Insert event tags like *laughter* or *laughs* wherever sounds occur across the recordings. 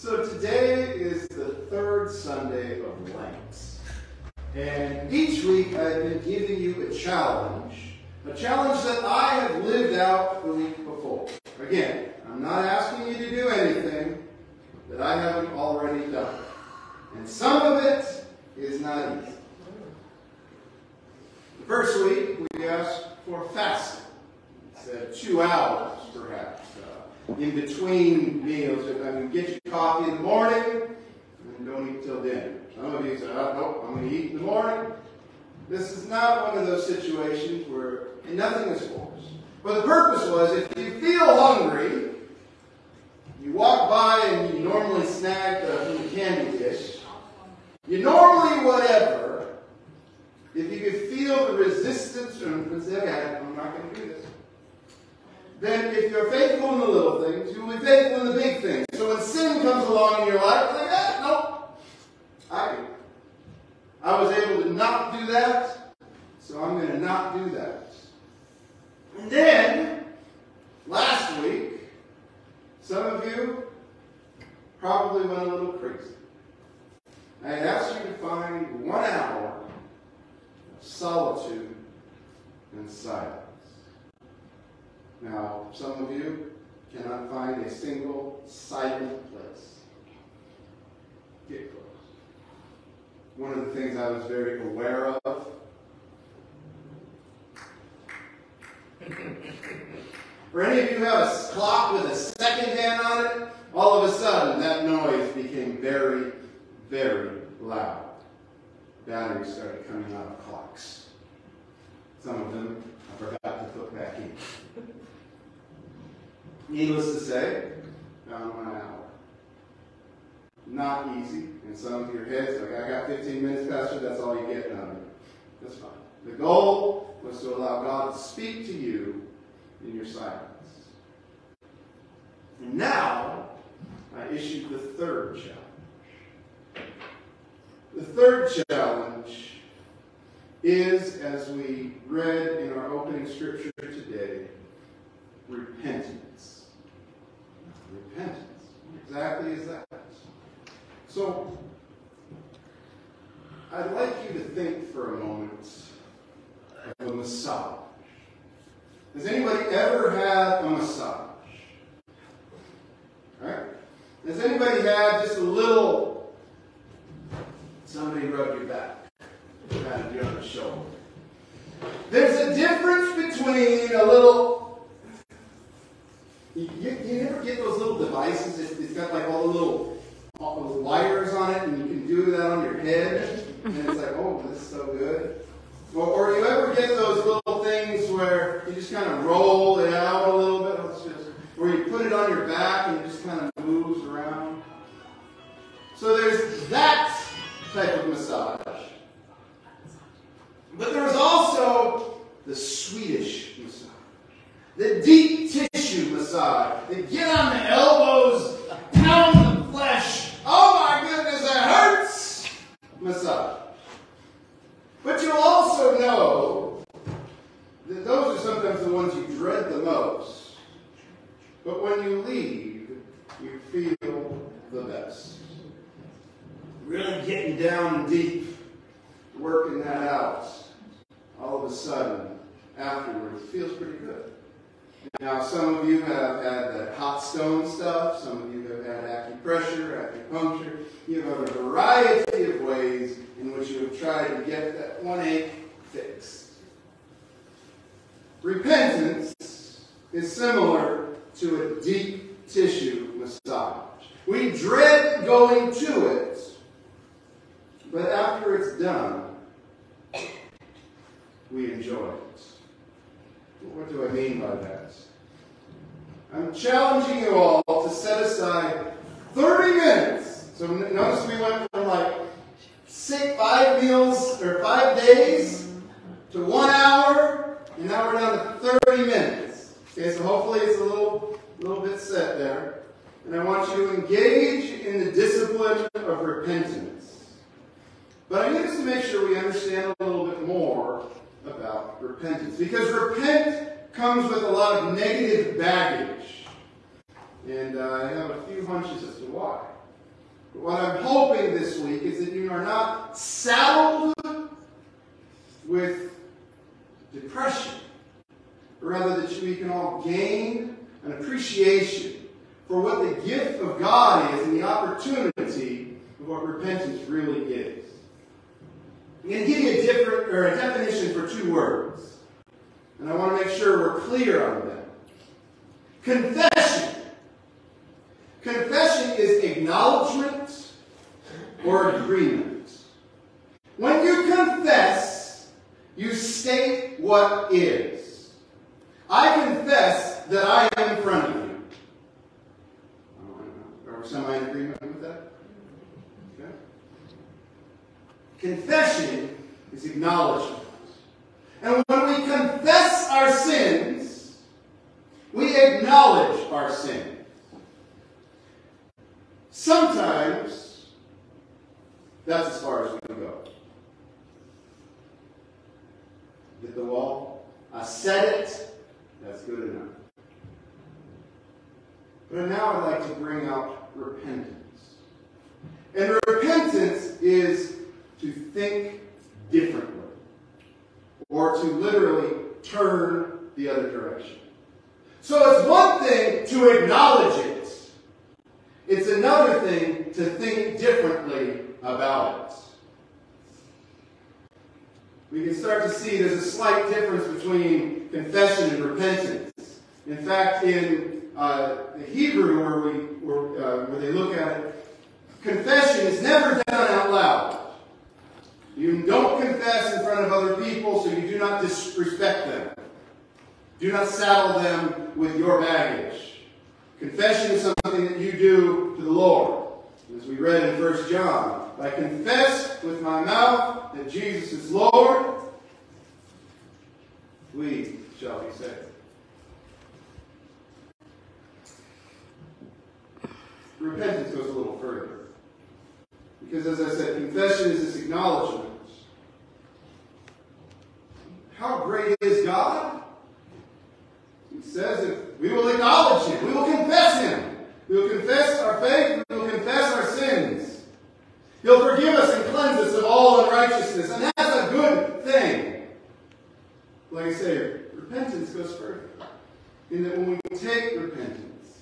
So today is the third Sunday of Lent. And each week I've been giving you a challenge, a challenge that I have lived out the week before. Again, I'm not asking you to do anything that I haven't already done. And some of it is not easy. The first week we asked for fasting. It's uh, two hours, perhaps in between meals. If I mean, get your coffee in the morning and don't eat till dinner. Some of you say, oh, nope, I'm going to eat in the morning. This is not one of those situations where nothing is forced. But the purpose was if you feel hungry, you walk by and you normally snag the candy dish. You normally, whatever, if you could feel the resistance from, say, okay, I'm not going to do this then if you're faithful in the little things, you will be faithful in the big things. So when sin comes along in your life, like, ah, no, I do. I was able to not do that, so I'm going to not do that. And then, last week, some of you probably went a little crazy. I asked you to find one hour of solitude and silence. Now, some of you cannot find a single silent place. Get close. One of the things I was very aware of *laughs* For any of you have a clock with a second hand on it, all of a sudden that noise became very, very loud. Batteries started coming out of clocks. Some of them I forgot to put back in. Needless to say, found one hour. Not easy. And some of your heads, like, I got 15 minutes, Pastor, that's all you get it. That's fine. The goal was to allow God to speak to you in your silence. And now, I issued the third challenge. The third challenge is, as we read in our opening scripture today, repentance repentance. Exactly is that? So, I'd like you to think for a moment of a massage. Has anybody ever had a massage? Right? Has anybody had just a little, somebody rubbed your back, patted you on the shoulder? There's a difference between a little get those little devices? It, it's got like all the little all those wires on it, and you can do that on your head, and it's like, oh, this is so good. Or, or you ever get those little things where you just kind of roll it out a little bit? Just, where you put it on your back and it just kind of moves around. So there's that type of massage. But there's also the Swedish massage. The deep tissue massage. They get on the elbows, pound the flesh. Oh my goodness, it hurts! Massage. But you'll also know that those are sometimes the ones you dread the most. But when you leave, you feel the best. Really getting down deep, working that out, all of a sudden, afterwards, feels pretty good. Now, some of you have had that hot stone stuff. Some of you have had acupressure, acupuncture. You have a variety of ways in which you have tried to get that one ache fixed. Repentance is similar to a deep tissue massage. We dread going to it, but after it's done, we enjoy it. What do I mean by that? I'm challenging you all to set aside 30 minutes. So notice we went from like six, five meals or five days to one hour, and now we're down to 30 minutes. Okay, so hopefully it's a little, little bit set there. And I want you to engage in the discipline of repentance. But I need us to make sure we understand a little bit more about repentance. Because repent comes with a lot of negative baggage. And uh, I have a few hunches as to why. But what I'm hoping this week is that you are not saddled with depression, but rather that we can all gain an appreciation for what the gift of God is and the opportunity of what repentance really is. I'm going to give you a different or a definition for two words. And I want to make sure we're clear on them. Confession. Confession is acknowledgement or agreement. When you confess, you state what is. I confess that I am in front of you. Oh, Are we in agreement with that? Okay. Confession is acknowledgement. And when we confess our sins, we acknowledge our sin. Sometimes that's as far as we can go. Hit the wall. I said it. That's good enough. But now I'd like to bring out repentance. And repentance is to think differently, or to literally turn the other direction. So it's one thing to acknowledge it, it's another thing to think differently about it. We can start to see there's a slight difference between confession and repentance. In fact, in uh, the Hebrew, where, we, where, uh, where they look at it, confession is never done out loud. You don't confess in front of other people, so you do not disrespect them. Do not saddle them with your baggage. Confession is something that you do to the Lord. As we read in 1 John, I confess with my mouth that Jesus is Lord, we shall be saved. Repentance goes a little further. Because as I said, confession is this acknowledgement. How great is God? He says that we will acknowledge Him. We will confess Him. We will confess our faith. We will confess our sins. He'll forgive us and cleanse us of all unrighteousness. And that's a good thing. Like I say, repentance goes further. In that when we take repentance,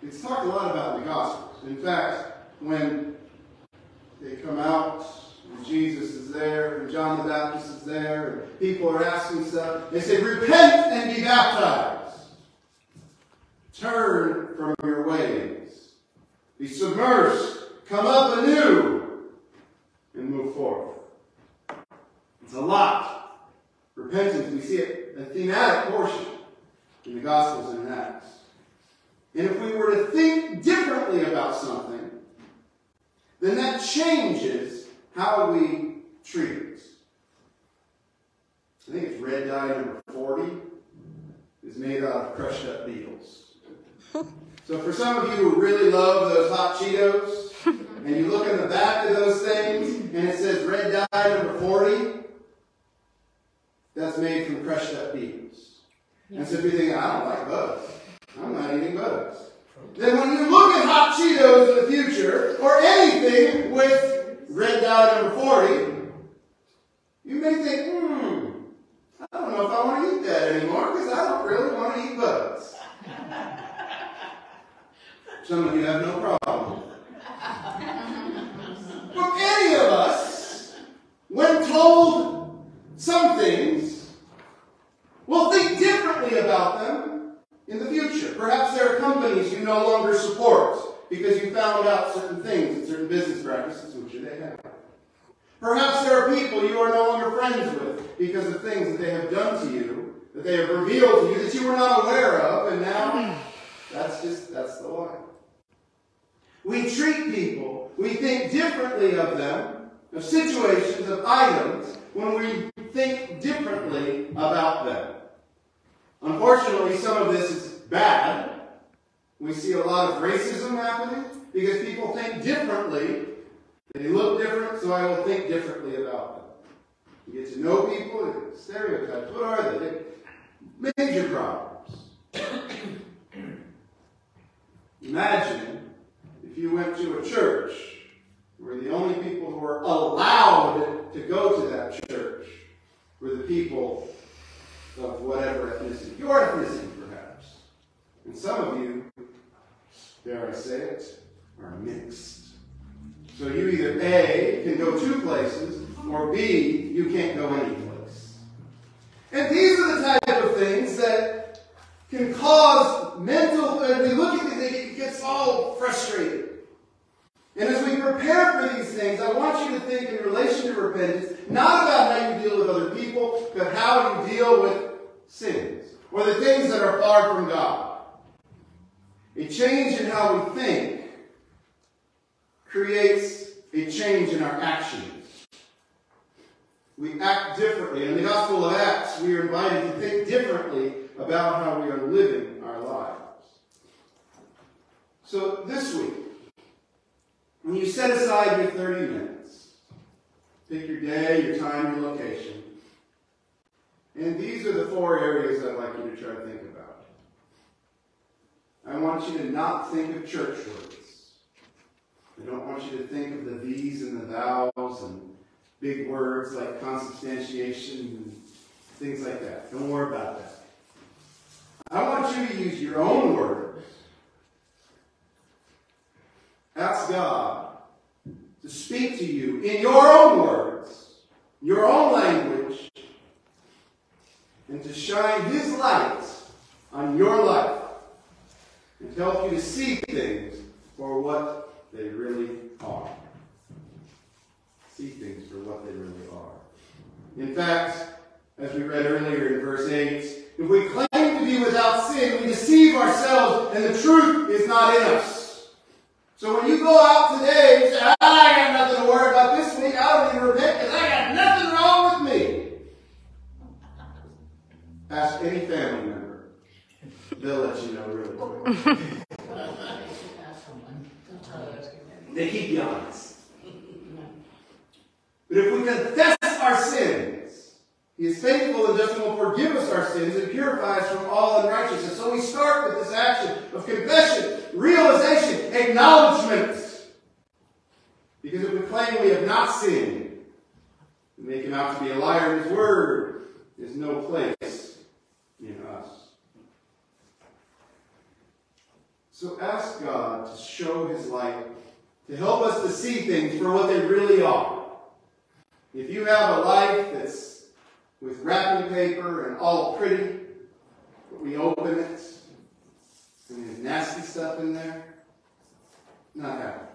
it's talked a lot about in the Gospels. In fact, when they come out, and Jesus is there, and John the Baptist is there, and people are asking stuff, they say, Repent and be baptized. Turn from your ways. Be submersed. Come up anew. And move forward. It's a lot. Repentance, we see it, a thematic portion in the Gospels and Acts. And if we were to think differently about something, then that changes how we treat it. I think it's red dye number 40 is made out of crushed up beetles. *laughs* So for some of you who really love those hot Cheetos, and you look in the back of those things, and it says red dye number 40, that's made from crushed up beetles. And so if you think, I don't like bugs, I'm not eating bugs. Then when you look at hot Cheetos in the future, or anything with red dye number 40, you may think, hmm, I don't know if I want to eat that anymore because I don't really want to eat bugs. Some of you have no problem. But any of us, when told some things, will think differently about them in the future. Perhaps there are companies you no longer support because you found out certain things and certain business practices which they have. Perhaps there are people you are no longer friends with because of things that they have done to you, that they have to you that you were not aware of, and now that's just, that's the lie. We treat people, we think differently of them, of situations, of items, when we think differently about them. Unfortunately, some of this is bad. We see a lot of racism happening because people think differently. They look different, so I will think differently about them. You get to know people, stereotypes. What are they? Major problems. Imagine if you went to a church where the only people who were allowed to go to that church were the people of whatever ethnicity, your ethnicity perhaps. And some of you, dare I say it, are mixed. So you either A, can go two places, or B, you can't go any place. And these are the type of things that can cause mental, and we look at it, it gets all frustrated. And as we prepare for these things, I want you to think in relation to repentance, not about how you deal with other people, but how you deal with sins, or the things that are far from God. A change in how we think creates a change in our actions. We act differently. In the We are invited to think differently about how we are living our lives. So this week, when you set aside your 30 minutes, pick your day, your time, your location, and these are the four areas I'd like you to try to think about. I want you to not think of church words. I don't want you to think of the these and the thous and big words like consubstantiation and things like that. Don't worry about that. I want you to use your own words. Ask God to speak to you in your own words, your own language, and to shine His light on your life and help you to see things for what they really are. See things for what they really are. In fact, as we read earlier in verse 8, if we claim to be without sin, we deceive ourselves and the truth is not in us. So when you go out today and say, ah, I got nothing to worry about this week, I don't even repent because I got nothing wrong with me. Ask any family member. They'll let you know really quick. they keep you honest. But if we confess our sins, He is faithful and just and will forgive us our sins and purify us from all unrighteousness. So we start with this action of confession, realization, acknowledgement. Because if we claim we have not sinned, we make him out to be a liar his word. There's no place in us. So ask God to show his light, to help us to see things for what they really are. If you have a life that's with wrapping paper and all pretty, but we open it and there's nasty stuff in there, not happy.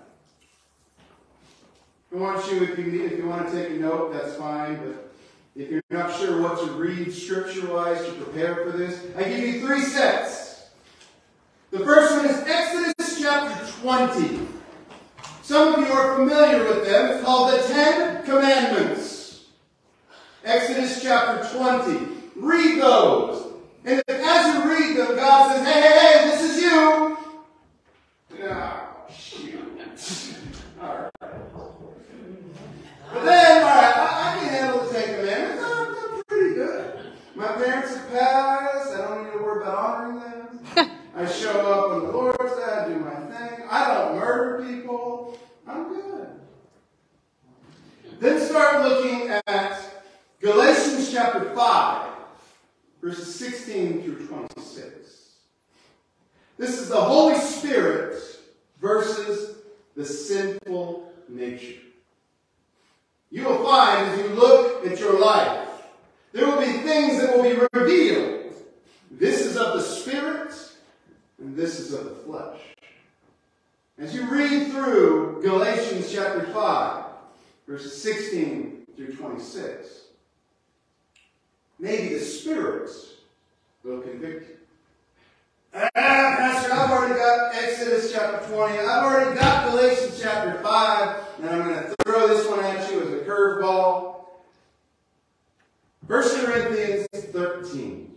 I want you, if you need, if you want to take a note, that's fine, but if you're not sure what to read scripture-wise to prepare for this, I give you three sets. The first one is Exodus chapter 20. Some of you are familiar with them. It's called the Ten Commandments. Exodus chapter 20. Read those. And as you read them, God says, hey, hey, hey, this is you. Oh, shoot. All right. But then, all right, I, I can handle the Ten Commandments. I'm, I'm pretty good. My parents have passed. I don't need to worry about honoring them. I show up on the Lord's Day. I do my thing. I don't murder people. I'm good. Then start looking at Galatians chapter 5, verses 16 through 26. This is the Holy Spirit versus the sinful nature. You will find as you look at your life, there will be things that will be revealed. This is of the Spirit, and this is of the flesh. As you read through Galatians chapter 5, verses 16 through 26, maybe the Spirit will convict you. Ah, Pastor, I've already got Exodus chapter 20. I've already got Galatians chapter 5. And I'm going to throw this one at you as a curveball. 1 Corinthians 13.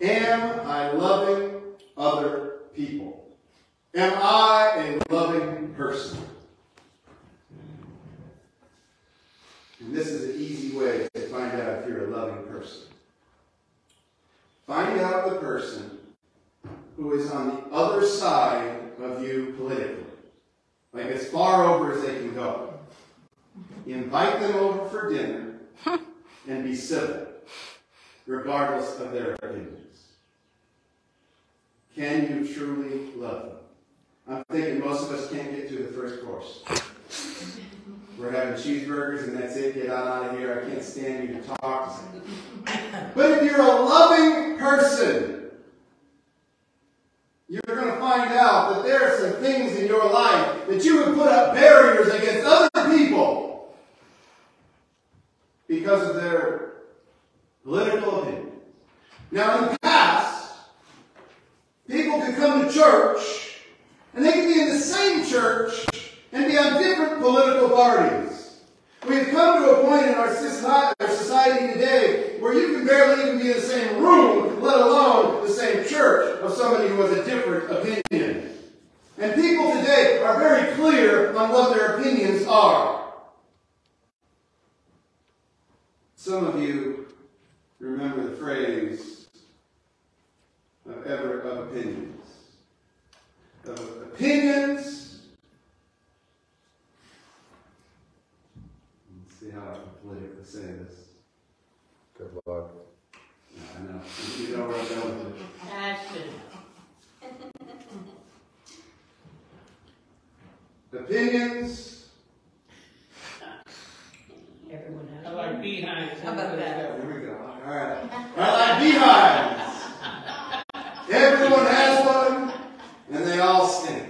Am I loving other people? Am I a loving person? And this is an easy way to find out if you're a loving person. Find out the person who is on the other side of you politically. like as far over as they can go. Invite them over for dinner and be civil, regardless of their opinions. Can you truly love them? I'm thinking most of us can't get to the first course. We're having cheeseburgers and that's it. Get out, of here. I can't stand you to talk. But if you're a loving person, you're going to find out that there are some things in your life that you would put up barriers against other people because of their political opinion. Now, in the past, people could come to church and they could be in the same church and be on different political parties. We've come to a point in our society today where you can barely even be in the same room, let alone the same church, of somebody who has a different opinion. And people today are very clear on what their opinions are. Some of you remember the phrase of ever of opinions. Of opinions see how I politically say this. Good luck. I know. You know where I'm going with it. Passion. Opinions. Everyone has. I like behinds. How about that? Here we go. All right. I like beehives. Everyone has one, and they all stink.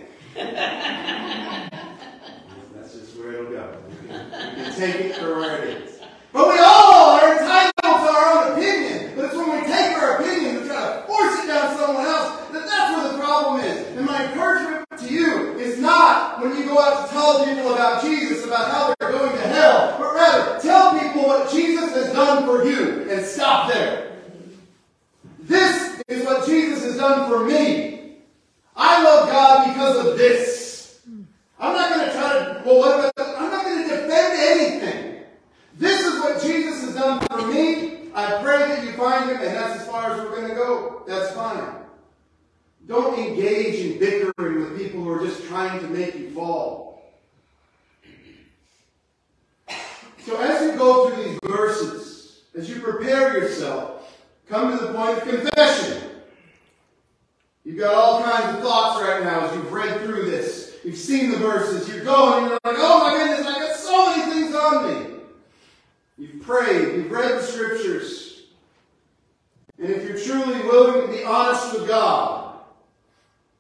That's just where it'll go. You can, you can take it for where it is. But we all are entitled to our own opinion. But it's when we take our opinion and try to force it down someone else that that's where the problem is. And my encouragement to you is not when you go out to tell people about Jesus, about how they're going to hell, but rather tell people what Jesus has done for you and stop there. This is what Jesus has done for me. I love God because of this. I'm not going to try to, well, what about, I'm not going to defend anything. This is what Jesus has done for me. I pray that you find him, and that's as far as That's fine. Don't engage in bickering with people who are just trying to make you fall. So as you go through these verses, as you prepare yourself, come to the point of confession. You've got all kinds of thoughts right now as you've read through this. You've seen the verses. You're going, and you're like, oh my goodness, I got so many things on me. You've prayed. You've read the scriptures. And if you're truly willing to be honest with God,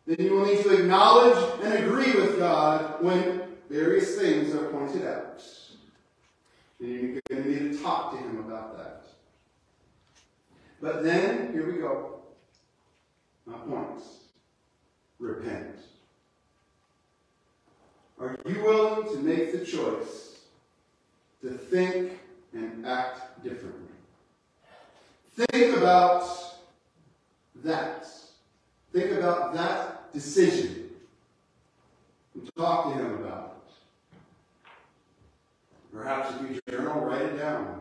then you will need to acknowledge and agree with God when various things are pointed out. And you're going to need to talk to Him about that. But then, here we go. My points. Repent. Are you willing to make the choice to think and act differently? Think about that. Think about that decision. And talk to him about it. Perhaps if you journal, write it down.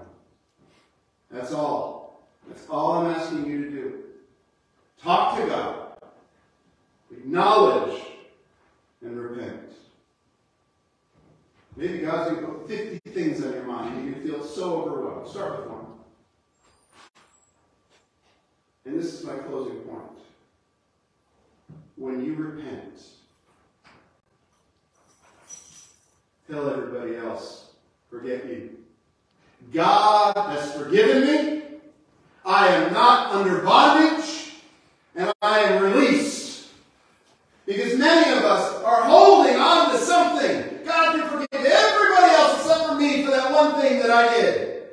That's all. That's all I'm asking you to do. Talk to God. Acknowledge and repent. Maybe God's going to put 50 things on your mind and you feel so overwhelmed. Start with one. This is my closing point. When you repent, tell everybody else, forget you. God has forgiven me. I am not under bondage, and I am released. Because many of us are holding on to something. God can forgive everybody else except for me for that one thing that I did.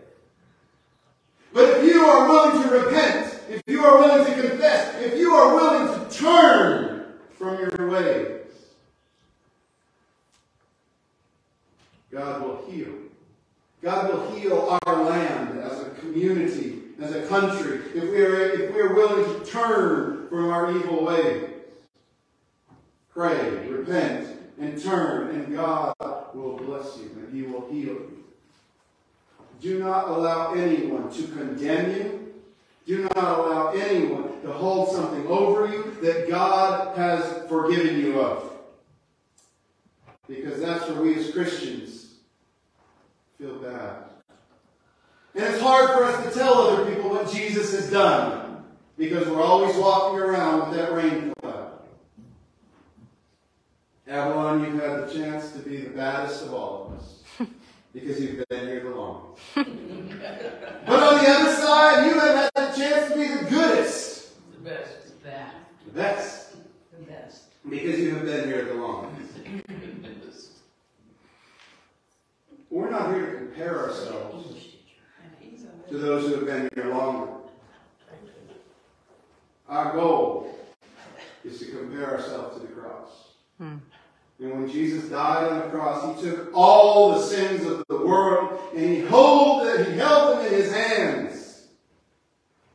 But if you are willing to repent, if you are willing to confess, if you are willing to turn from your ways, God will heal. God will heal our land as a community, as a country, if we are, if we are willing to turn from our evil ways. Pray, repent, and turn, and God will bless you, and He will heal you. Do not allow anyone to condemn you. Do not allow anyone to hold something over you that God has forgiven you of. Because that's where we as Christians feel bad. And it's hard for us to tell other people what Jesus has done because we're always walking around with that rain cloud. Avalon, you've had the chance to be the baddest of all of us *laughs* because you've been here the longest. but on the other side, you have had the chance to be the goodest, The best. That. the best, The best. because you have been here the longest. We're not here to compare ourselves to those who have been here longer. Our goal is to compare ourselves to the cross. And when Jesus died on the cross, he took all the sins of the world and he held, he held them in his hands.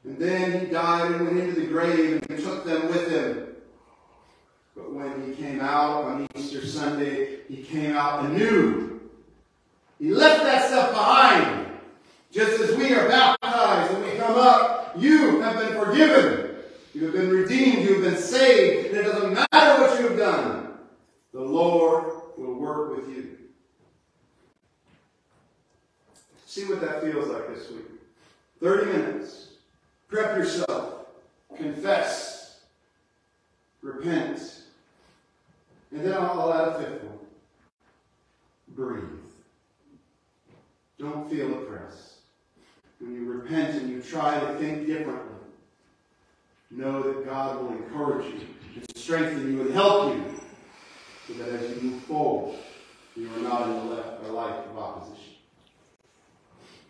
And then he died and went into the grave and he took them with him. But when he came out on Easter Sunday, he came out anew. He left that stuff behind. Just as we are baptized and we come up, you have been forgiven. You have been redeemed. You have been saved. And it doesn't matter what you have done. The Lord will work with you. See what that feels like this week. 30 minutes. Prep yourself. Confess. Repent. And then I'll add a fifth one. Breathe. Don't feel oppressed. When you repent and you try to think differently, know that God will encourage you and strengthen you and help you so that as you move forward, you are not in the left or life of opposition.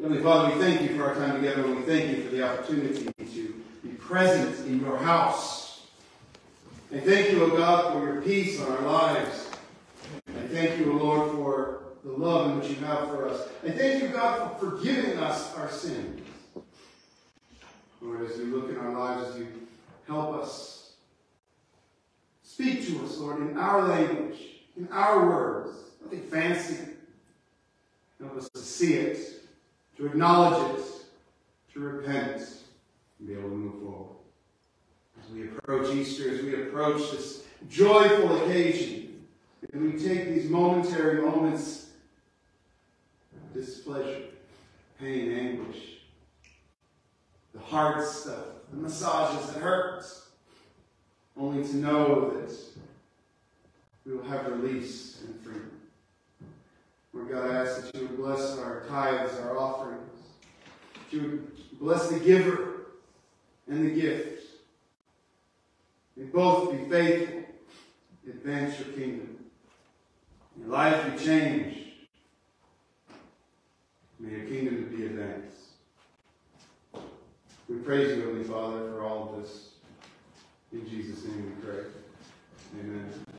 Heavenly Father, we thank you for our time together and we thank you for the opportunity to be present in your house. And thank you, O God, for your peace on our lives. And thank you, O Lord, for the love in which you have for us. And thank you, God, for forgiving us our sins. Lord, as we look in our lives, as you help us, speak to us, Lord, in our language, in our words, nothing fancy. Help us to see it, to acknowledge it, to repent, and be able to move forward. As we approach Easter, as we approach this joyful occasion, and we take these momentary moments displeasure, pain, anguish, the hard stuff, the massages that hurt, only to know that we will have release and freedom. Lord God, I ask that you would bless our tithes, our offerings. That you would bless the giver and the gift. May both be faithful, advance your kingdom. Your life be changed. May your kingdom be advanced. We praise you, Heavenly Father, for all of this. In Jesus' name we pray. Amen.